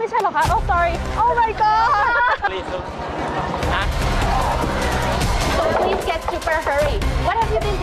ไม่ใช่หรอคะ? Oh, sorry. Oh my god! Please get super hurry. What have you been